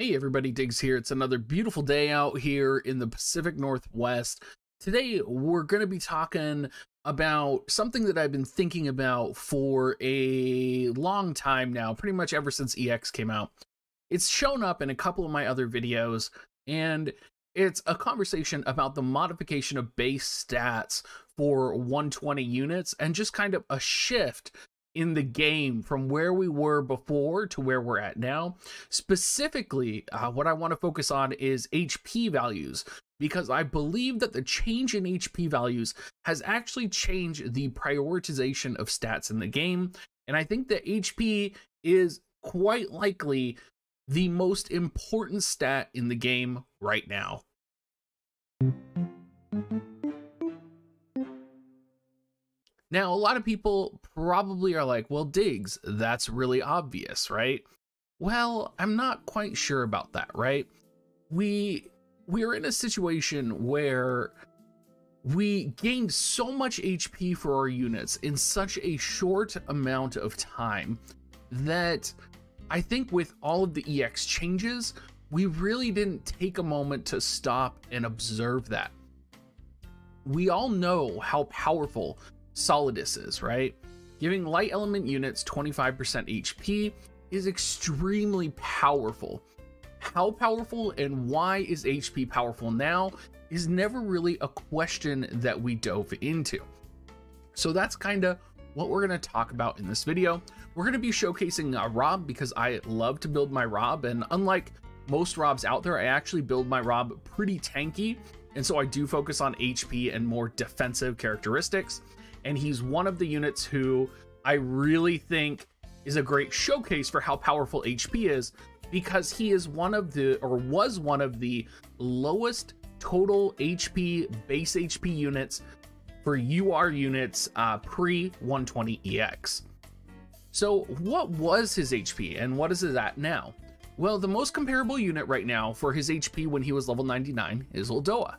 Hey everybody, Diggs here. It's another beautiful day out here in the Pacific Northwest. Today we're going to be talking about something that I've been thinking about for a long time now, pretty much ever since EX came out. It's shown up in a couple of my other videos, and it's a conversation about the modification of base stats for 120 units and just kind of a shift in the game from where we were before to where we're at now. Specifically, uh, what I want to focus on is HP values because I believe that the change in HP values has actually changed the prioritization of stats in the game. And I think that HP is quite likely the most important stat in the game right now. Now, a lot of people probably are like, well, Diggs, that's really obvious, right? Well, I'm not quite sure about that, right? We we're in a situation where we gained so much HP for our units in such a short amount of time that I think with all of the EX changes, we really didn't take a moment to stop and observe that. We all know how powerful Solidus is, right? Giving light element units 25% HP is extremely powerful. How powerful and why is HP powerful now is never really a question that we dove into. So that's kind of what we're going to talk about in this video. We're going to be showcasing a Robb because I love to build my Robb, and unlike most Robbs out there, I actually build my Robb pretty tanky, and so I do focus on HP and more defensive characteristics and he's one of the units who I really think is a great showcase for how powerful HP is because he is one of the or was one of the lowest total HP base HP units for UR units uh, pre 120EX. So, what was his HP and what is it at now? Well, the most comparable unit right now for his HP when he was level 99 is Uldoa.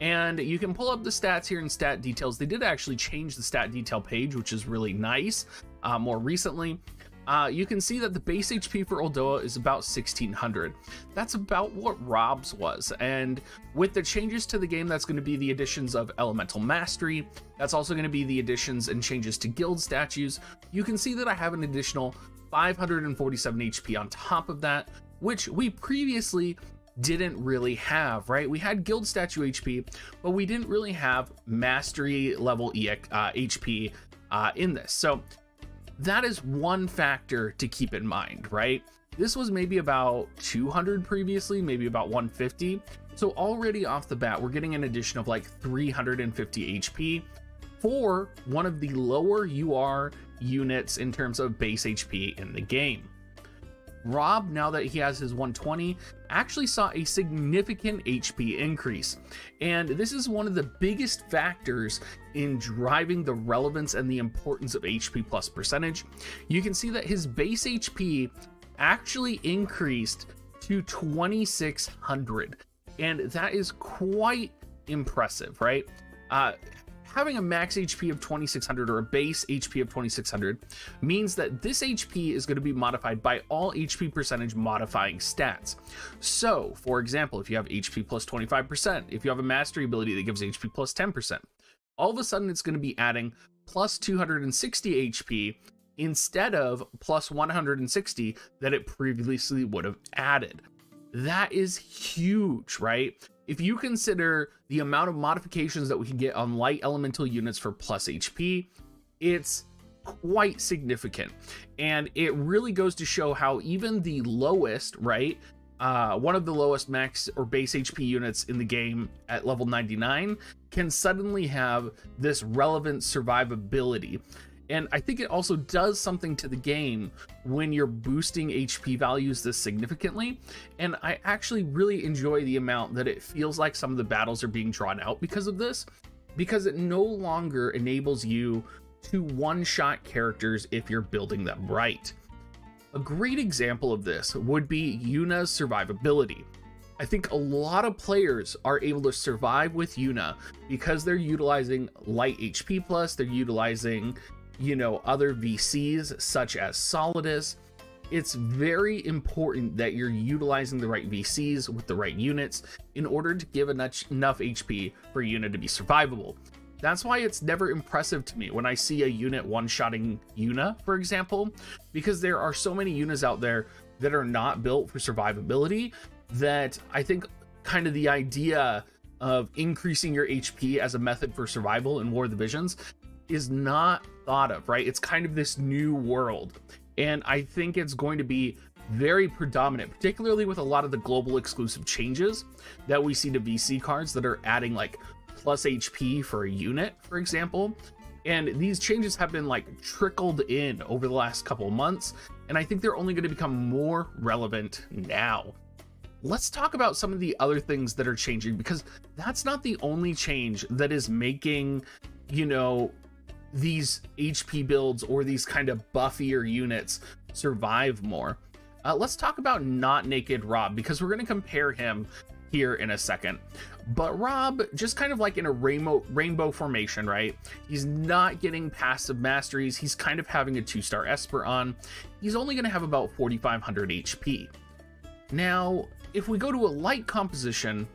And you can pull up the stats here in stat details. They did actually change the stat detail page, which is really nice uh, more recently. Uh, you can see that the base HP for Uldoa is about 1600. That's about what Robb's was. And with the changes to the game, that's going to be the additions of Elemental Mastery. That's also going to be the additions and changes to guild statues. You can see that I have an additional 547 HP on top of that, which we previously didn't really have, right? We had guild statue HP, but we didn't really have mastery level EX, uh, HP uh, in this. So that is one factor to keep in mind, right? This was maybe about 200 previously, maybe about 150. So already off the bat, we're getting an addition of like 350 HP for one of the lower UR units in terms of base HP in the game. Robb, now that he has his 120, actually saw a significant HP increase. And this is one of the biggest factors in driving the relevance and the importance of HP plus percentage. You can see that his base HP actually increased to 2600. And that is quite impressive, right? Uh, having a max HP of 2600 or a base HP of 2600 means that this HP is going to be modified by all HP percentage modifying stats. So, for example, if you have HP plus 25%, if you have a mastery ability that gives HP plus 10%, all of a sudden it's going to be adding plus 260 HP instead of plus 160 that it previously would have added. That is huge, right? If you consider the amount of modifications that we can get on light elemental units for plus HP, it's quite significant. And it really goes to show how even the lowest, right? Uh, one of the lowest max or base HP units in the game at level 99 can suddenly have this relevant survivability. And I think it also does something to the game when you're boosting HP values this significantly. And I actually really enjoy the amount that it feels like some of the battles are being drawn out because of this, because it no longer enables you to one shot characters if you're building them right. A great example of this would be Yuna's survivability. I think a lot of players are able to survive with Yuna because they're utilizing light HP plus, they're utilizing you know, other VCs such as Solidus. it's very important that you're utilizing the right VCs with the right units in order to give enough, enough HP for a unit to be survivable. That's why it's never impressive to me when I see a unit one-shotting Yuna, for example, because there are so many Yunas out there that are not built for survivability that I think kind of the idea of increasing your HP as a method for survival in War of the Visions is not thought of, right? It's kind of this new world. And I think it's going to be very predominant, particularly with a lot of the global exclusive changes that we see to VC cards that are adding like plus HP for a unit, for example. And these changes have been like trickled in over the last couple months, and I think they're only going to become more relevant now. Let's talk about some of the other things that are changing because that's not the only change that is making, you know, these HP builds or these kind of buffier units survive more. Uh, let's talk about not naked Robb because we're going to compare him here in a second. But Robb, just kind of like in a rainbow rainbow formation, right? He's not getting passive masteries. He's kind of having a two-star Esper on. He's only going to have about 4,500 HP. Now, if we go to a light composition,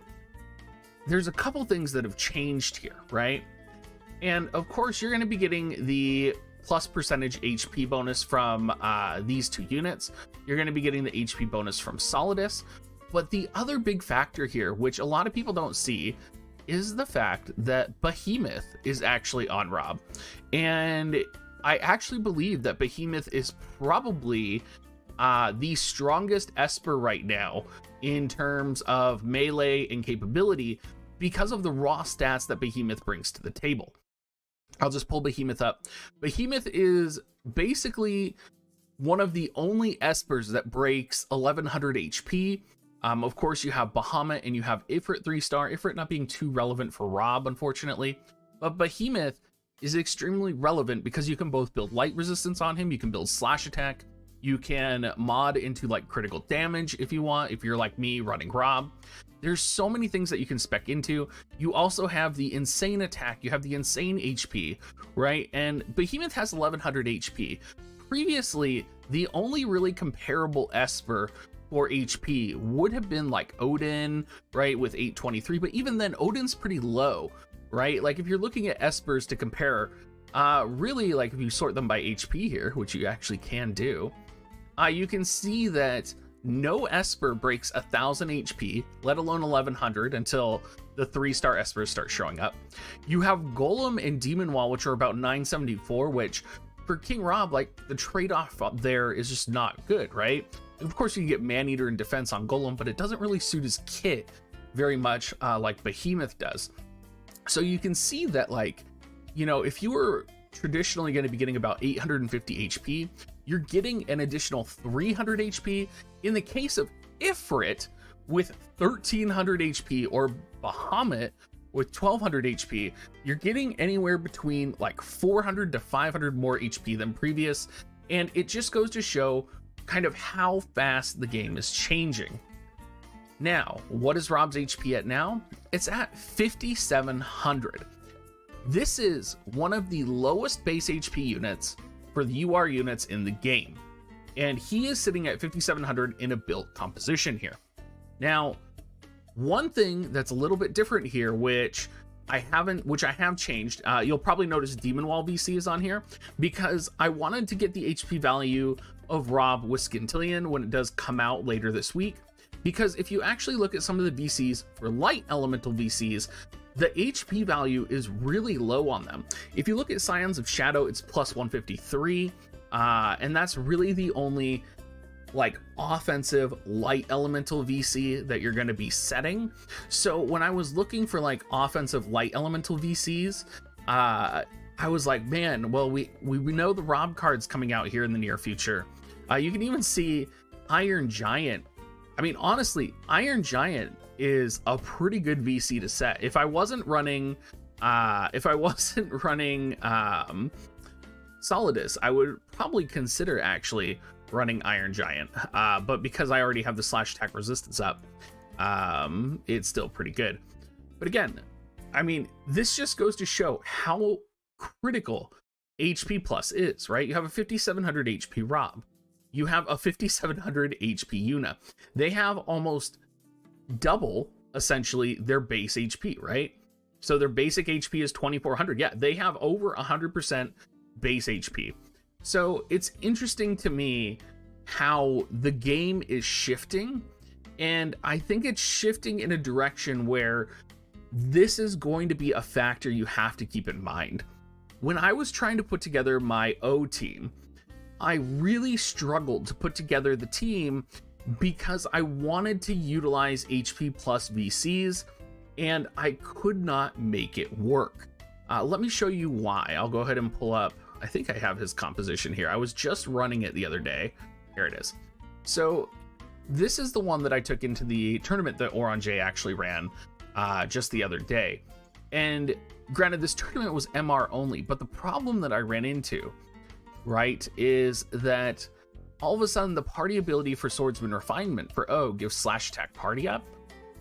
there's a couple things that have changed here, right? And of course, you're going to be getting the plus percentage HP bonus from uh, these two units. You're going to be getting the HP bonus from Solidus. But the other big factor here, which a lot of people don't see, is the fact that Behemoth is actually on Robb. And I actually believe that Behemoth is probably uh, the strongest Esper right now in terms of melee and capability because of the raw stats that Behemoth brings to the table. I'll just pull Behemoth up. Behemoth is basically one of the only Espers that breaks 1100 HP. Um, of course, you have Bahamut and you have Ifrit 3 star. Ifrit not being too relevant for Robb, unfortunately. But Behemoth is extremely relevant because you can both build light resistance on him, you can build slash attack, you can mod into like critical damage if you want, if you're like me running Robb. There's so many things that you can spec into. You also have the insane attack, you have the insane HP, right? And Behemoth has 1100 HP. Previously, the only really comparable Esper for HP would have been like Odin, right, with 823, but even then, Odin's pretty low, right? Like if you're looking at Espers to compare, uh, really, like if you sort them by HP here, which you actually can do, uh, you can see that no Esper breaks a thousand HP, let alone 1100 until the three star Espers start showing up. You have Golem and Demon Wall, which are about 974, which for King Robb, like the trade off there is just not good, right? Of course, you can get Man Eater and defense on Golem, but it doesn't really suit his kit very much uh, like Behemoth does. So you can see that, like, you know, if you were traditionally going to be getting about 850 HP, you're getting an additional 300 HP. In the case of Ifrit with 1300 HP or Bahamut with 1200 HP, you're getting anywhere between like 400 to 500 more HP than previous. And it just goes to show kind of how fast the game is changing. Now, what is Robb's HP at now? It's at 5700. This is one of the lowest base HP units for the UR units in the game. And he is sitting at 5700 in a built composition here. Now, one thing that's a little bit different here, which I haven't, which I have changed. Uh, you'll probably notice Demon Wall VC is on here because I wanted to get the HP value of Robb with Scintillion when it does come out later this week. Because if you actually look at some of the VCs for light elemental VCs, the HP value is really low on them. If you look at Scions of Shadow, it's plus 153, uh, and that's really the only like offensive light elemental VC that you're going to be setting. So when I was looking for like offensive light elemental VCs, uh, I was like, man, well, we, we, we know the Robb card's coming out here in the near future. Uh, you can even see Iron Giant. I mean, honestly, Iron Giant is a pretty good VC to set. If I wasn't running, uh, if I wasn't running um, Solidus, I would probably consider actually running Iron Giant. Uh, but because I already have the slash attack resistance up, um, it's still pretty good. But again, I mean, this just goes to show how critical HP plus is, right? You have a 5700 HP Robb. You have a 5700 HP Yuna. They have almost double essentially their base HP, right? So their basic HP is 2400. Yeah, they have over 100% base HP. So it's interesting to me how the game is shifting. And I think it's shifting in a direction where this is going to be a factor you have to keep in mind. When I was trying to put together my O team, I really struggled to put together the team because I wanted to utilize HP plus VCs and I could not make it work. Uh, let me show you why. I'll go ahead and pull up, I think I have his composition here. I was just running it the other day. Here it is. So this is the one that I took into the tournament that Orange actually ran uh, just the other day. And granted, this tournament was MR only, but the problem that I ran into, right, is that all of a sudden the party ability for Swordsman Refinement for O gives slash attack party up,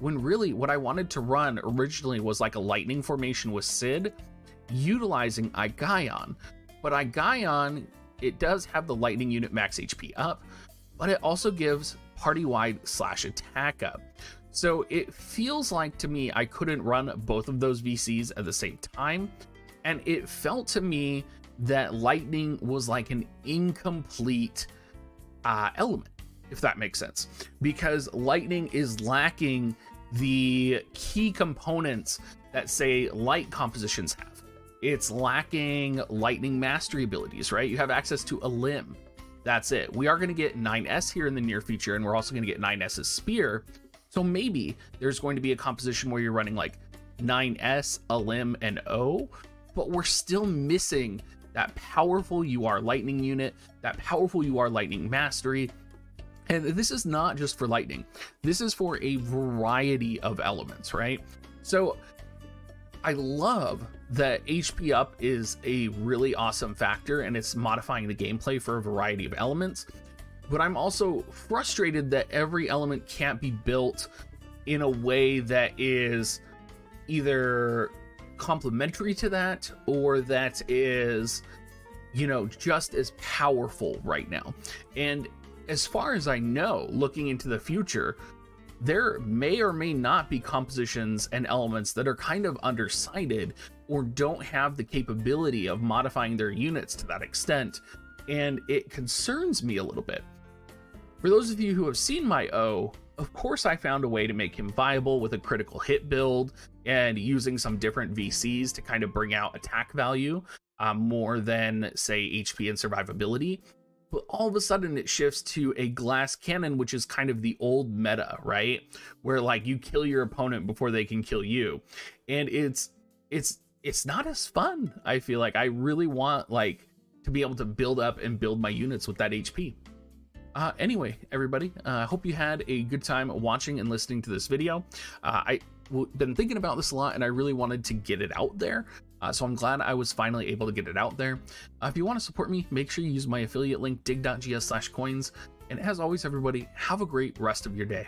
when really what I wanted to run originally was like a lightning formation with Sid, utilizing Aigaion. But Aigaion, it does have the lightning unit max HP up, but it also gives party-wide slash attack up. So it feels like to me I couldn't run both of those VCs at the same time. And it felt to me that lightning was like an incomplete uh, element, if that makes sense. Because lightning is lacking the key components that say light compositions have. It's lacking lightning mastery abilities, right? You have access to a limb. That's it. We are going to get 9S here in the near future, and we're also going to get 9S's spear, so maybe there's going to be a composition where you're running like 9S, a limb, and O, but we're still missing that powerful UR lightning unit, that powerful UR lightning mastery. And this is not just for lightning. This is for a variety of elements, right? So I love that HP up is a really awesome factor and it's modifying the gameplay for a variety of elements but I'm also frustrated that every element can't be built in a way that is either complementary to that or that is you know just as powerful right now. And as far as i know looking into the future there may or may not be compositions and elements that are kind of undersided or don't have the capability of modifying their units to that extent. And it concerns me a little bit. For those of you who have seen my O, of course I found a way to make him viable with a critical hit build and using some different VCs to kind of bring out attack value um, more than, say, HP and survivability. But all of a sudden it shifts to a glass cannon, which is kind of the old meta, right? Where like you kill your opponent before they can kill you. And it's it's it's not as fun, I feel like. I really want like to be able to build up and build my units with that HP. Uh, anyway, everybody, uh, I uh, hope you had a good time watching and listening to this video. Uh, I've been thinking about this a lot and I really wanted to get it out there. Uh, so I'm glad I was finally able to get it out there. Uh, if you want to support me, make sure you use my affiliate link dig.gs slash coins. And as always, everybody, have a great rest of your day.